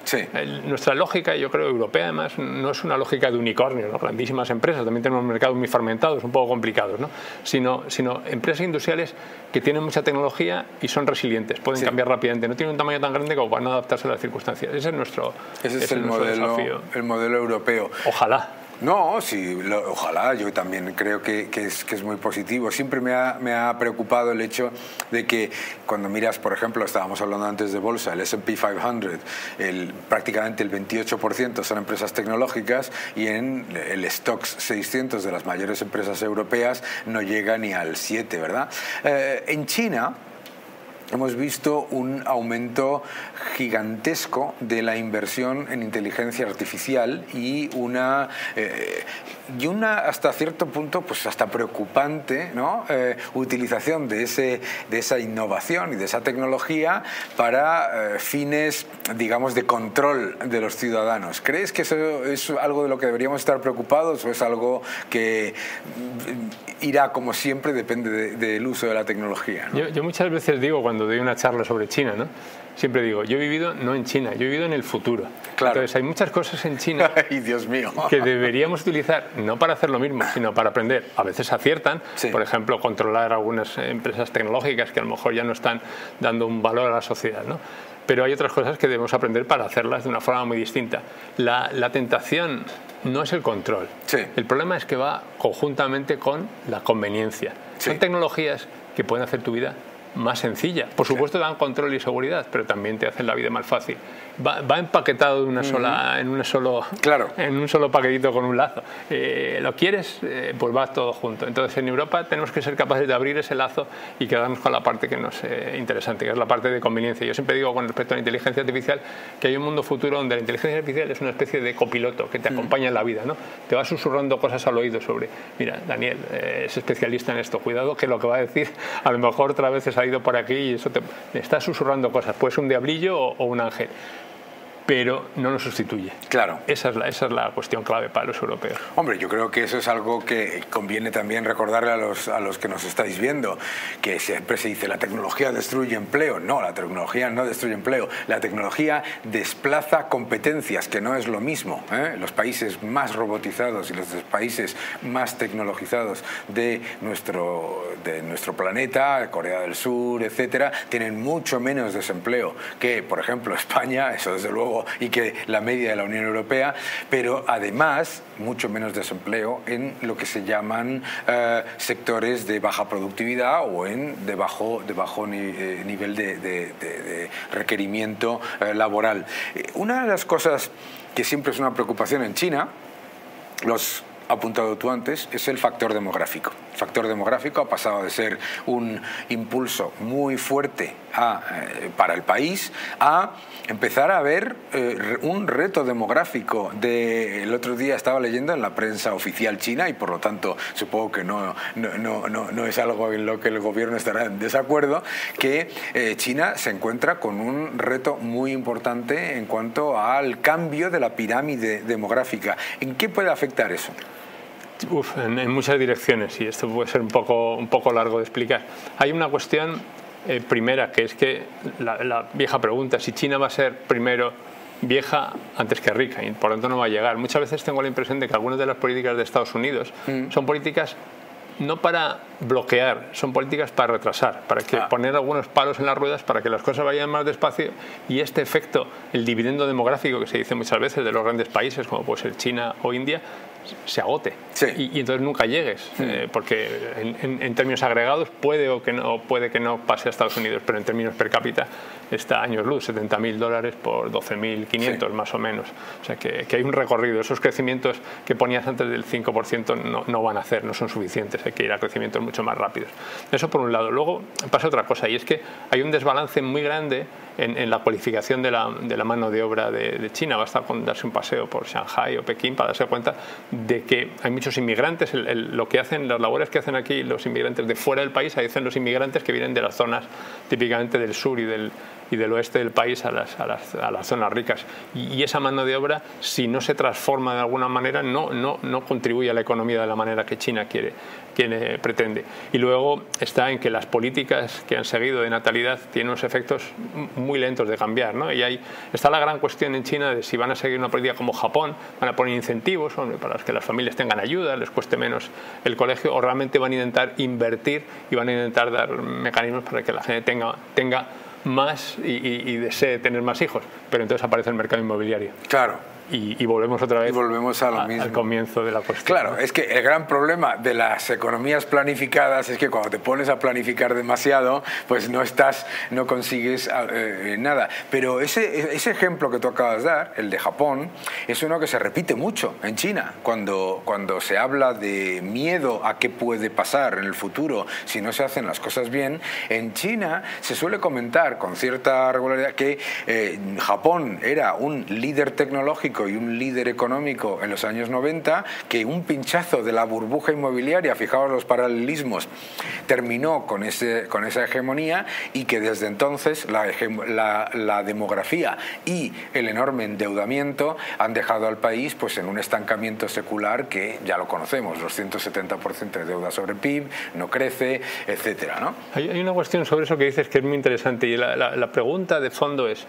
S5: nuestra lógica, yo creo, europea además, no es una lógica de unicornio, ¿no? grandísimas empresas, también tenemos mercados muy fragmentados, un poco complicados, ¿no? sino, sino empresas industriales que tienen mucha tecnología y son resilientes, pueden cambiar rápidamente, no tienen un tamaño tan grande como para no adaptarse a las circunstancias. Ese es nuestro,
S1: ese es el, modelo, desafío. el modelo europeo.
S5: Ojalá.
S1: No, sí, ojalá, yo también creo que, es, que, es, muy positivo. Siempre me ha, me ha, preocupado el hecho de que cuando miras, por ejemplo, estábamos hablando antes de bolsa, el SP 500, el, prácticamente el 28% son empresas tecnológicas y en el Stocks 600 de las mayores empresas europeas no llega ni al 7, ¿verdad? Eh, en China, hemos visto un aumento gigantesco de la inversión en inteligencia artificial y una, eh, y una hasta cierto punto, pues hasta preocupante, ¿no? Eh, utilización de, ese, de esa innovación y de esa tecnología para eh, fines, digamos, de control de los ciudadanos. ¿Crees que eso es algo de lo que deberíamos estar preocupados o es algo que mm, irá como siempre, depende del uso de la tecnología?
S5: Yo, yo muchas veces digo, cuando doy una charla sobre China, ¿no? siempre digo, yo he vivido no en China, yo he vivido en el futuro. Entonces hay muchas cosas en China
S1: Dios mío.
S5: que deberíamos utilizar no para hacer lo mismo, sino para aprender. A veces aciertan, por ejemplo, controlar algunas empresas tecnológicas que a lo mejor ya no están dando un valor a la sociedad. ¿no? Pero hay otras cosas que debemos aprender para hacerlas de una forma muy distinta. La, tentación no es el control. El problema es que va conjuntamente con la conveniencia. Son tecnologías que pueden hacer tu vida más sencilla. Por supuesto dan control y seguridad, pero también te hacen la vida más fácil. Va, empaquetado de una sola, en, una solo,
S1: claro.
S5: en un solo paquetito con un lazo. Eh, ¿Lo quieres? Eh, pues va todo junto. Entonces en Europa tenemos que ser capaces de abrir ese lazo y quedarnos con la parte que nos es eh, interesante, que es la parte de conveniencia. Yo siempre digo con respecto a la inteligencia artificial que hay un mundo futuro donde la inteligencia artificial es una especie de copiloto que te acompaña en la vida. ¿no? Te va susurrando cosas al oído sobre, mira, Daniel es especialista en esto, cuidado que lo que va a decir a lo mejor otra vez es ido por aquí y eso te, está susurrando cosas. Puede ser un diablillo o, un ángel pero no lo sustituye.
S1: Claro.
S5: Esa es, la, esa es la cuestión clave para los europeos.
S1: Hombre, yo creo que eso es algo que conviene también recordarle a los, a los que nos estáis viendo, que siempre se dice la tecnología destruye empleo. No, la tecnología no destruye empleo. La tecnología desplaza competencias, que no es lo mismo. ¿eh? Los países más robotizados y los países más tecnologizados de nuestro, de nuestro planeta, Corea del Sur, etcétera, tienen mucho menos desempleo que, por ejemplo, España, eso desde luego y que la media de la Unión Europea, pero además mucho menos desempleo en lo que se llaman eh, sectores de baja productividad o en de bajo, eh, nivel de, requerimiento eh, laboral. Una de las cosas que siempre es una preocupación en China, los apuntado tú antes, es el factor demográfico. Factor demográfico ha pasado de ser un impulso muy fuerte para el país a empezar a ver eh, un reto demográfico. De, el otro día estaba leyendo en la prensa oficial china y por lo tanto supongo que no, no, no, no es algo en lo que el gobierno estará en desacuerdo, que eh, China se encuentra con un reto muy importante en cuanto al cambio de la pirámide demográfica. ¿En qué puede afectar eso?
S5: Uf, en, muchas direcciones y esto puede ser un poco, un poco largo de explicar. Hay una cuestión eh, primera, que es que la, vieja pregunta, si China va a ser primero vieja antes que rica y por lo tanto no va a llegar. Muchas veces tengo la impresión de que algunas de las políticas de Estados Unidos mm. son políticas no para bloquear, son políticas para retrasar, para que ah. poner algunos palos en las ruedas para que las cosas vayan más despacio y este efecto, el dividendo demográfico que se dice muchas veces de los grandes países como puede ser China o India, se agote y, entonces nunca llegues hmm. eh, porque en, términos agregados puede o que no puede que no pase a Estados Unidos pero en términos per cápita está años luz 70 mil dólares por 12.500 más o menos. O sea que, hay un recorrido. Esos crecimientos que ponías antes del 5% no, no, van a hacer no son suficientes. Hay que ir a crecimientos mucho más rápidos. Eso por un lado. Luego pasa otra cosa y es que hay un desbalance muy grande en, la cualificación de la, de la, mano de obra de, de China. Basta con darse un paseo por Shanghai o Pekín para darse cuenta de que hay muchos inmigrantes, lo que hacen, las labores que hacen aquí los inmigrantes de fuera del país, ahí hacen los inmigrantes que vienen de las zonas típicamente del sur y del, y del oeste del país a las, a las, a las zonas ricas. Y, esa mano de obra, si no se transforma de alguna manera, no, no, no contribuye a la economía de la manera que China quiere, quiere, pretende. Y luego está en que las políticas que han seguido de natalidad tienen unos efectos muy lentos de cambiar. ¿no? Y ahí está la gran cuestión en China de si van a seguir una política como Japón, van a poner incentivos para que las familias tengan ayuda, les cueste menos el colegio, o realmente van a intentar invertir y van a intentar dar mecanismos para que la gente tenga, tenga más y, y desee tener más hijos. Pero entonces aparece el mercado inmobiliario.
S1: Claro
S5: y, volvemos otra vez
S1: volvemos a lo mismo.
S5: al comienzo de la cuestión.
S1: Claro, es que el gran problema de las economías planificadas es que cuando te pones a planificar demasiado, pues no estás, no consigues eh, nada. Pero ese, ese ejemplo que tú acabas de dar, el de Japón, es uno que se repite mucho en China. Cuando, cuando se habla de miedo a qué puede pasar en el futuro si no se hacen las cosas bien, en China se suele comentar con cierta regularidad que eh, Japón era un líder tecnológico y un líder económico en los años 90, que un pinchazo de la burbuja inmobiliaria, fijaos los paralelismos, terminó con, ese, con esa hegemonía y que desde entonces la, demografía y el enorme endeudamiento han dejado al país pues, en un estancamiento secular que ya lo conocemos, los 170% de deuda sobre PIB, no crece, etcétera, ¿no?
S5: Hay, una cuestión sobre eso que dices que es muy interesante y la, la pregunta de fondo es...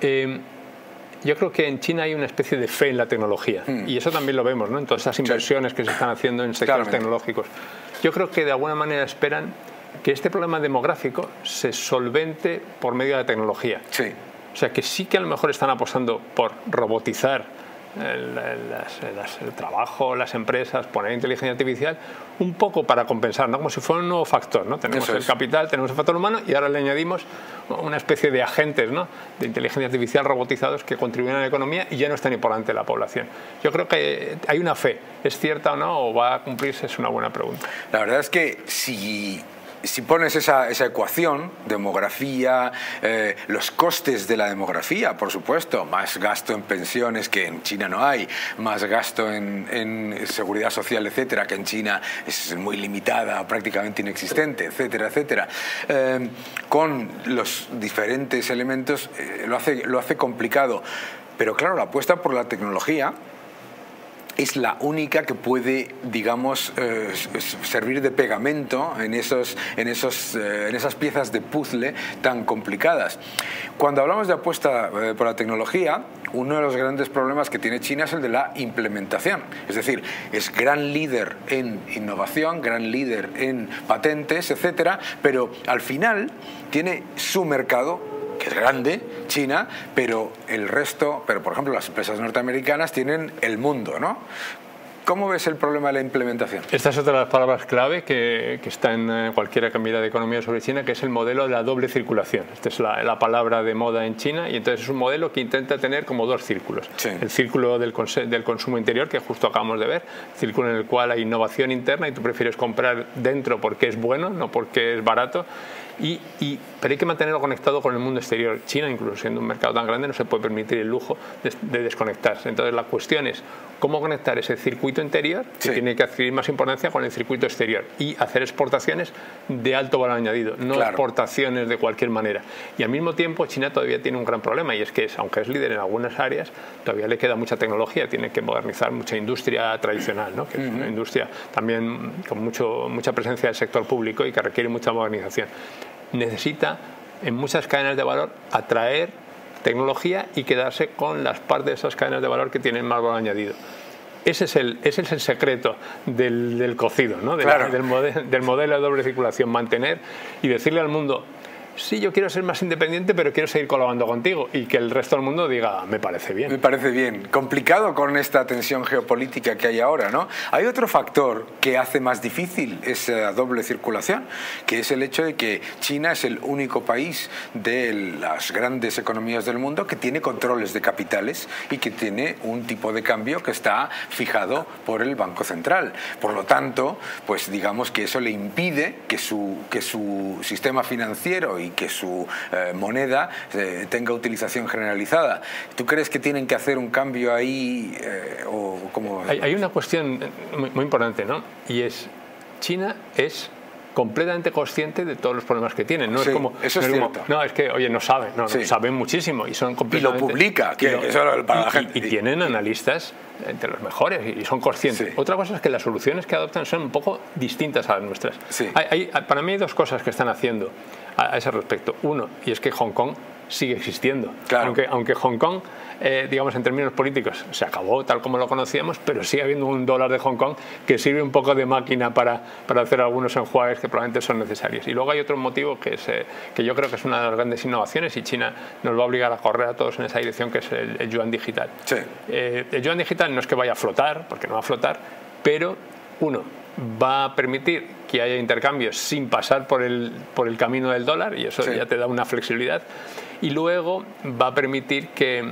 S5: Eh, yo creo que en China hay una especie de fe en la tecnología hmm. y eso también lo vemos ¿no? en todas esas inversiones que se están haciendo en sectores tecnológicos. Yo creo que de alguna manera esperan que este problema demográfico se solvente por medio de la tecnología.
S1: Sí.
S5: O sea, que sí que a lo mejor están apostando por robotizar el, el, trabajo, las empresas, poner inteligencia artificial, un poco para compensar, ¿no? como si fuera un nuevo factor. ¿no? Tenemos el capital, tenemos el factor humano y ahora le añadimos una especie de agentes ¿no? de inteligencia artificial robotizados que contribuyen a la economía y ya no es tan importante la población. Yo creo que hay una fe, ¿es cierta o no? ¿O va a cumplirse? Es una buena pregunta.
S1: La verdad es que si si pones esa, esa ecuación, demografía, eh, los costes de la demografía, por supuesto, más gasto en pensiones que en China no hay, más gasto en, seguridad social, etcétera, que en China es muy limitada, prácticamente inexistente, etcétera, etcétera, eh, con los diferentes elementos eh, lo, hace, lo hace complicado. Pero claro, la apuesta por la tecnología es la única que puede, digamos, eh, servir de pegamento en, esos, en, esos, eh, en esas piezas de puzzle tan complicadas. Cuando hablamos de apuesta eh, por la tecnología, uno de los grandes problemas que tiene China es el de la implementación. Es decir, es gran líder en innovación, gran líder en patentes, etcétera, pero al final tiene su mercado que es grande, China, pero el resto, pero por ejemplo las empresas norteamericanas tienen el mundo, ¿no? ¿Cómo ves el problema de la implementación?
S5: Esta es otra de las palabras clave que, que está en eh, cualquier cambio de economía sobre China, que es el modelo de la doble circulación. Esta es la, palabra de moda en China y entonces es un modelo que intenta tener como dos círculos. El círculo del, del, consumo interior, que justo acabamos de ver, círculo en el cual hay innovación interna y tú prefieres comprar dentro porque es bueno, no porque es barato. Y, pero hay que mantenerlo conectado con el mundo exterior. China, incluso siendo un mercado tan grande, no se puede permitir el lujo de, desconectarse. Entonces la cuestión es cómo conectar ese circuito interior, que tiene que adquirir más importancia, con el circuito exterior y hacer exportaciones de alto valor añadido, no exportaciones de cualquier manera. Y al mismo tiempo China todavía tiene un gran problema y es que, aunque es líder en algunas áreas, todavía le queda mucha tecnología, tiene que modernizar mucha industria tradicional, ¿no? que es una industria también con mucho, mucha presencia del sector público y que requiere mucha modernización necesita en muchas cadenas de valor atraer tecnología y quedarse con las partes de esas cadenas de valor que tienen más valor añadido. Ese es el, ese es el secreto del, cocido, ¿no? del, del modelo de doble circulación, mantener y decirle al mundo, sí, yo quiero ser más independiente, pero quiero seguir colaborando contigo y que el resto del mundo diga, me parece bien.
S1: Me parece bien. Complicado con esta tensión geopolítica que hay ahora, ¿no? Hay otro factor que hace más difícil esa doble circulación, que es el hecho de que China es el único país de las grandes economías del mundo que tiene controles de capitales y que tiene un tipo de cambio que está fijado por el Banco Central. Por lo tanto, pues digamos que eso le impide que su, que su sistema financiero y que su eh, moneda eh, tenga utilización generalizada. ¿Tú crees que tienen que hacer un cambio ahí? Eh, o
S5: hay, hay, una cuestión muy, muy importante, ¿no? Y es, China es completamente consciente de todos los problemas que tienen. No
S1: es
S5: como,
S1: eso es, cierto.
S5: no, es que, oye, no saben, no, saben muchísimo y son completamente...
S1: Y lo publica, que, eso para la gente.
S5: Y, tienen analistas entre los mejores y, son conscientes. Otra cosa es que las soluciones que adoptan son un poco distintas a las nuestras. Hay, para mí hay dos cosas que están haciendo a, ese respecto. Uno, y es que Hong Kong sigue existiendo. Aunque, aunque Hong Kong eh, digamos, en términos políticos, se acabó tal como lo conocíamos, pero sigue habiendo un dólar de Hong Kong que sirve un poco de máquina para, para hacer algunos enjuagues que probablemente son necesarios. Y luego hay otro motivo que, es, eh, que yo creo que es una de las grandes innovaciones y China nos va a obligar a correr a todos en esa dirección, que es el, yuan digital. Eh, el yuan digital no es que vaya a flotar, porque no va a flotar, pero uno, va a permitir que haya intercambios sin pasar por el, por el camino del dólar y eso ya te da una flexibilidad. Y luego va a permitir que,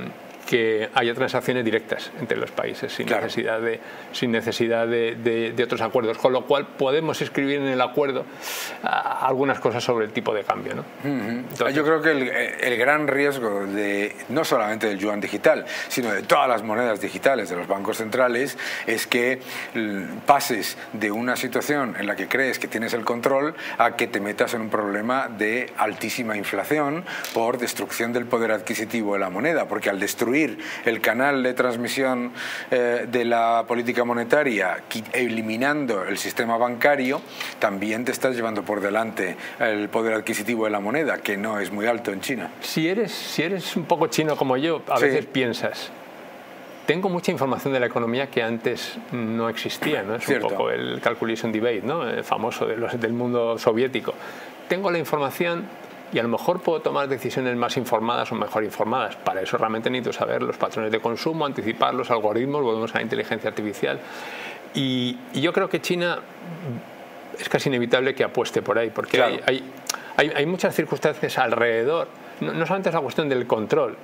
S5: que haya transacciones directas entre los países sin necesidad, de, sin necesidad de, de, otros acuerdos, con lo cual podemos escribir en el acuerdo ah, algunas cosas sobre el tipo de cambio. ¿no?
S1: Yo creo que el, el, gran riesgo de no solamente del yuan digital, sino de todas las monedas digitales de los bancos centrales es que pases de una situación en la que crees que tienes el control a que te metas en un problema de altísima inflación por destrucción del poder adquisitivo de la moneda, porque al destruir el canal de transmisión eh, de la política monetaria, eliminando el sistema bancario, también te estás llevando por delante el poder adquisitivo de la moneda, que no es muy alto en China.
S5: Si eres, si eres un poco chino como yo, a veces piensas, tengo mucha información de la economía que antes no existía, ¿no? Es un poco el calculation debate, ¿no? El famoso de los, del mundo soviético. Tengo la información y a lo mejor puedo tomar decisiones más informadas o mejor informadas. Para eso realmente necesito saber los patrones de consumo, anticipar los algoritmos, volvemos a la inteligencia artificial. Y, yo creo que China es casi inevitable que apueste por ahí, porque hay, hay, hay, hay muchas circunstancias alrededor no, solamente es la cuestión del control.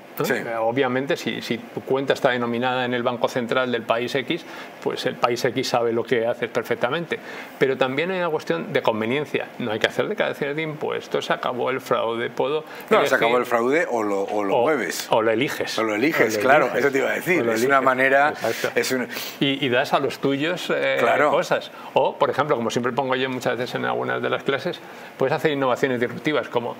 S5: Obviamente, si, tu cuenta está denominada en el Banco Central del país X, pues el país X sabe lo que haces perfectamente. Pero también hay una cuestión de conveniencia. No hay que hacer declaraciones de impuestos, se acabó el fraude, puedo...
S1: No, se acabó el fraude o lo, mueves.
S5: O lo eliges.
S1: O lo eliges, claro, eso te iba a decir. Es una manera... Es
S5: Y, das a los tuyos eh, cosas. O, por ejemplo, como siempre pongo yo muchas veces en algunas de las clases, puedes hacer innovaciones disruptivas como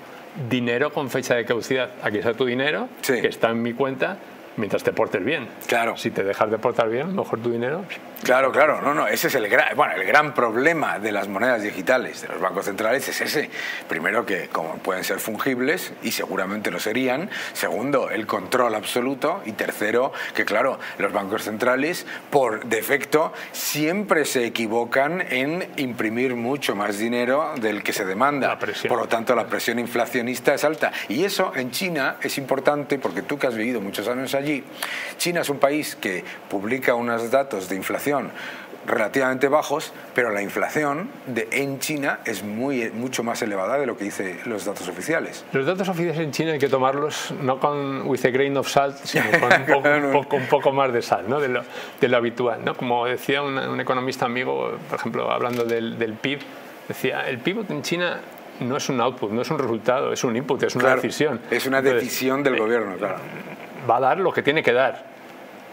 S5: dinero con fecha de caducidad. Aquí está tu dinero, que está en mi cuenta, mientras te portes bien.
S1: Claro.
S5: Si te dejas de portar bien, mejor tu dinero.
S1: Claro, claro. No, no, ese es el gran, bueno, el gran problema de las monedas digitales, de los bancos centrales, es ese. Primero, que como pueden ser fungibles, y seguramente lo serían. Segundo, el control absoluto. Y tercero, que claro, los bancos centrales, por defecto, siempre se equivocan en imprimir mucho más dinero del que se demanda. Por lo tanto, la presión inflacionista es alta. Y eso en China es importante porque tú que has vivido muchos años allí, China es un país que publica unos datos de inflación relativamente bajos, pero la inflación de, en China es muy, mucho más elevada de lo que dicen los datos oficiales.
S5: Los datos oficiales en China hay que tomarlos no con with a grain of salt, sino con un poco, más de sal, ¿no? de, lo, de, lo, habitual. ¿no? Como decía un, economista amigo, por ejemplo, hablando del, del, PIB, decía, el PIB en China no es un output, no es un resultado, es un input, es una decisión.
S1: Es una decisión del eh, gobierno, claro
S5: va a dar lo que tiene que dar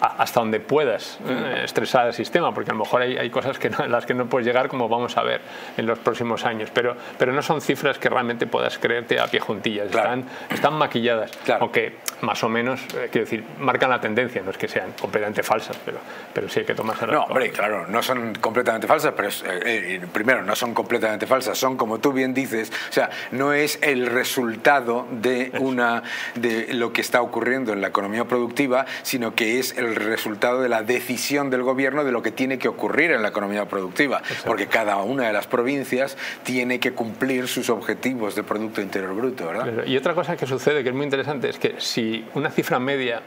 S5: hasta donde puedas eh, estresar el sistema, porque a lo mejor hay, cosas que no, en las que no puedes llegar, como vamos a ver en los próximos años, pero, pero no son cifras que realmente puedas creerte a pie juntillas, están, están maquilladas, aunque más o menos, eh, quiero decir, marcan la tendencia, no es que sean completamente falsas, pero, pero sí hay que tomarse
S1: No, hombre, claro, no son completamente falsas, pero eh, primero, no son completamente falsas, son como tú bien dices, o sea, no es el resultado de, una, de lo que está ocurriendo en la economía productiva, sino que es el resultado de la decisión del gobierno de lo que tiene que ocurrir en la economía productiva, porque cada una de las provincias tiene que cumplir sus objetivos de Producto Interior Bruto. ¿verdad?
S5: Y otra cosa que sucede que es muy interesante es que si una cifra media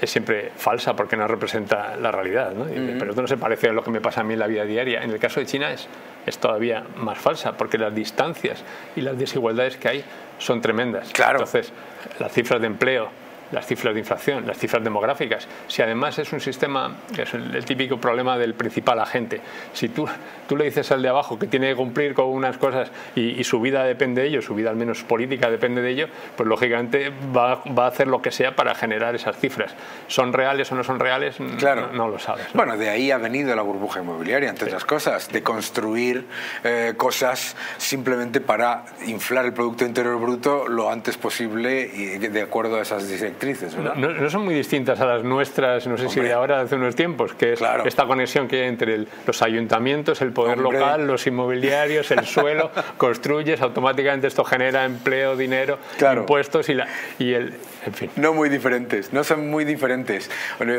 S5: es siempre falsa porque no representa la realidad, ¿no? pero esto no se parece a lo que me pasa a mí en la vida diaria. En el caso de China es, es todavía más falsa porque las distancias y las desigualdades que hay son tremendas.
S1: Claro.
S5: Entonces, las cifras de empleo las cifras de inflación, las cifras demográficas. Si además es un sistema, es el, típico problema del principal agente, si tú, tú le dices al de abajo que tiene que cumplir con unas cosas y, su vida depende de ello, su vida al menos política depende de ello, pues lógicamente va, va, a hacer lo que sea para generar esas cifras. ¿Son reales o no son reales?
S1: Claro.
S5: No, lo sabes.
S1: Bueno, de ahí ha venido la burbuja inmobiliaria, entre otras cosas, de construir eh, cosas simplemente para inflar el Producto Interior Bruto lo antes posible y de acuerdo a esas directrices. ¿Verdad?
S5: No, son muy distintas a las nuestras, no sé si de ahora, hace unos tiempos, que es esta conexión que hay entre los ayuntamientos, el poder local, los inmobiliarios, el suelo, construyes, automáticamente esto genera empleo, dinero, impuestos y, la, y el, en fin.
S1: No muy diferentes, no son muy diferentes.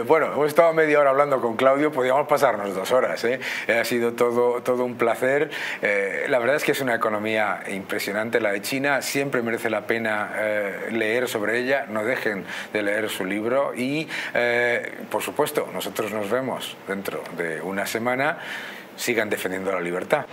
S1: Bueno, hemos estado media hora hablando con Claudio, podríamos pasarnos dos horas. ¿eh? Ha sido todo, todo un placer. Eh, la verdad es que es una economía impresionante la de China, siempre merece la pena eh, leer sobre ella, no dejen de leer su libro y, por supuesto, nosotros nos vemos dentro de una semana. Sigan defendiendo la libertad.